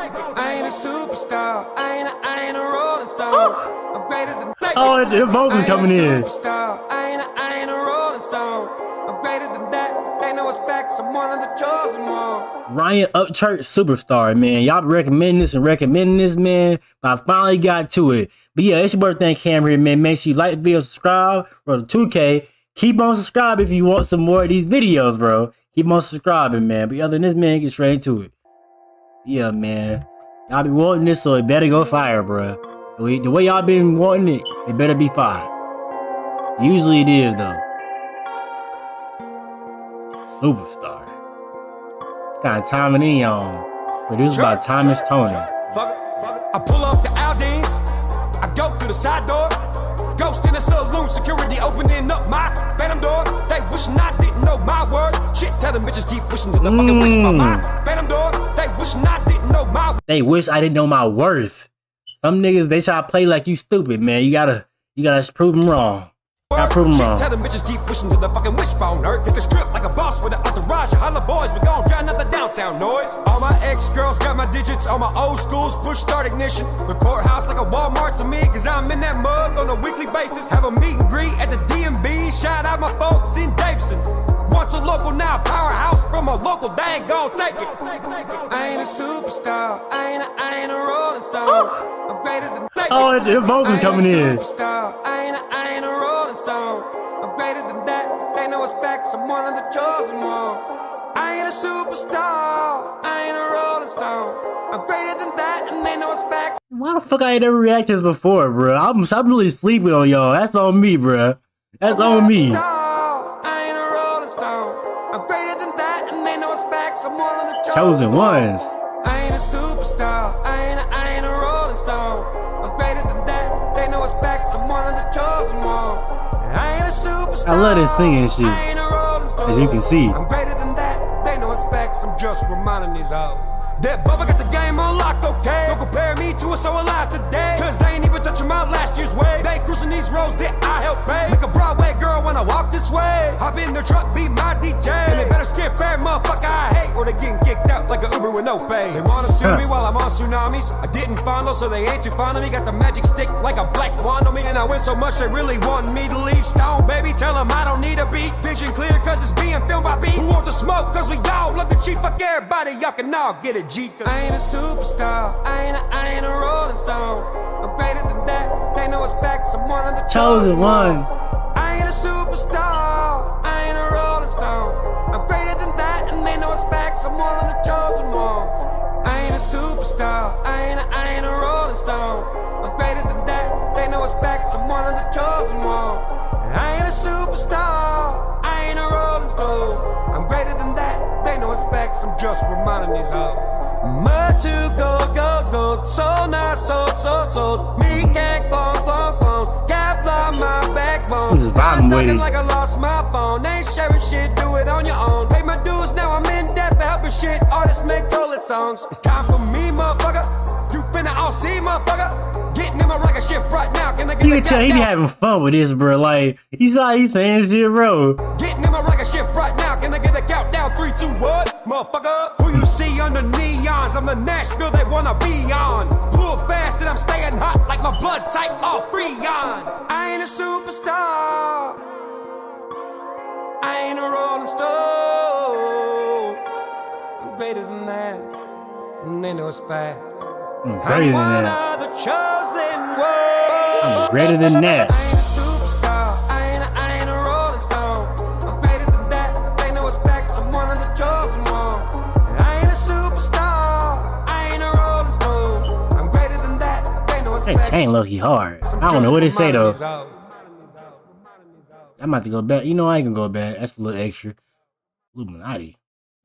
I ain't a superstar. I ain't a, I ain't a rolling stone. I'm greater than that. Oh, the coming in. Superstar. I ain't a, I ain't a rolling stone. I'm greater than that. They know it's facts. I'm one of the chosen ones. Ryan Upchurch superstar, man. Y'all been recommending this and recommending this, man. But I finally got to it. But yeah, it's your birthday Cam here, man. Make sure you like the video, subscribe, or the 2K. Keep on subscribing if you want some more of these videos, bro. Keep on subscribing, man. But other than this, man, get straight into it. Yeah, man. Y'all be wanting this, so it better go fire, bro. The way, y'all been wanting it, it better be fire. Usually it is, though. Superstar. What kind of timing in y'all? Produced by Thomas Tony. I pull up the Aldines. I go through the side door. Ghost in the saloon, security opening up my phantom door. They wishing I didn't know my word. Shit, tell them bitches keep wishing to the fucking wish my my my They wish I didn't know my worth. Some niggas they try to play like you stupid, man. You gotta you gotta prove them wrong. Gotta prove them wrong. tell them bitches keep wishing to the fucking wishbone hurt. Hit the strip like a boss with an entourage. Holla boys, we gon' drown out the downtown noise. All my ex girls got my digits. All my old schools push start ignition. The courthouse like a Walmart to me, cause I'm in that mug on a weekly basis. Have a meet and greet at the DMV. Shout out my folks in Davidson. Once a local, now powerhouse from a local, they ain't gon' take it. I ain't a superstar. I ain't a, I ain't a rolling stone. I'm greater than take Oh, the ain't coming in. I ain't a, I ain't a rolling stone. I'm greater than that. They know it's facts. I'm one of the chosen ones. I ain't a superstar. I ain't a rolling stone. I'm greater than that, and they know it's facts. Why the fuck I ain't never reacted this before, bro? I'm I'm really sleeping on y'all. That's on me, bro. That's on me. Star. Chosen ones. I ain't a superstar. I ain't a, I ain't a rolling stone. I'm greater than that. They know it's facts. I'm one of the chosen ones. I ain't a superstar. I love this singing shit. I ain't a rolling stone. As you can see. I'm greater than that. They know it's facts. I'm just reminding these hoes. That Bubba got the game on lock, okay? Don't compare me to a so alive today. Cause they ain't even touching my last year's wave. They cruising these roads that I help pay. Make a Broadway girl when I walk this way. Hop in the truck, be my DJ. Every motherfucker I hate. Or they getting kicked out like an Uber with no pay. They wanna sue me while I'm on tsunamis. I didn't follow, so they ain't too fond of me. Got the magic stick like a black wand on me. And I win so much, they really want me to leave. Stone, baby, tell them I don't need a beat. Vision clear, cause it's being filmed by beat. Who want the smoke? Cause we all love the cheap. Fuck everybody, y'all can all get it, G. I ain't a superstar. I ain't a, I ain't a rolling stone. I'm greater than that. They know it's facts. I'm one of the Chosen ones. I'm one of the chosen ones. I ain't a superstar. I ain't a rolling stone. I'm greater than that. They know it's facts. I'm just reminding these hoes. Mud to go, go, go. So not sold, sold, sold. Me can't go, go, go. Kevlar my backbone. I'm talking like I lost my phone. Ain't sharing shit, do it on your own. Pay my dues, now I'm in debt for helping shit. Artists make toilet songs. It's time for me, motherfucker. You finna all see, motherfucker. Getting in my rocket ship right now. Can You can tell he be having fun with this, bro. Like he's like, he's saying shit, bro. Getting in my rocket ship right now. Can I get a countdown? Three, two, one. Motherfucker. Who you see under neons? I'm the Nashville they wanna be on. Pull fast and I'm staying hot like my blood type all freon. I ain't a superstar. I ain't a rolling stone. I'm greater than that. And they know it's facts. I'm greater than that. I'm greater than that. I ain't a superstar. I ain't a, I ain't a rolling stone. I'm greater than that. They know it's facts. I'm one of the chosen ones. I ain't a superstar. I ain't a rolling stone. I'm greater than that. They know it's That facts. chain low key hard. I'm don't know what it say though. I'm about to go back. You know I ain't gonna go back. That's a little extra. Illuminati.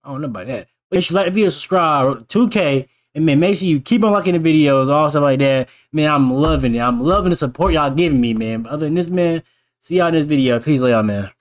I don't know about that. But if you like the video, subscribe. 2K. And man, make sure you keep on liking the videos, all stuff like that. Man, I'm loving it. I'm loving the support y'all giving me, man. But other than this, man, see y'all in this video. Peace, y'all, man.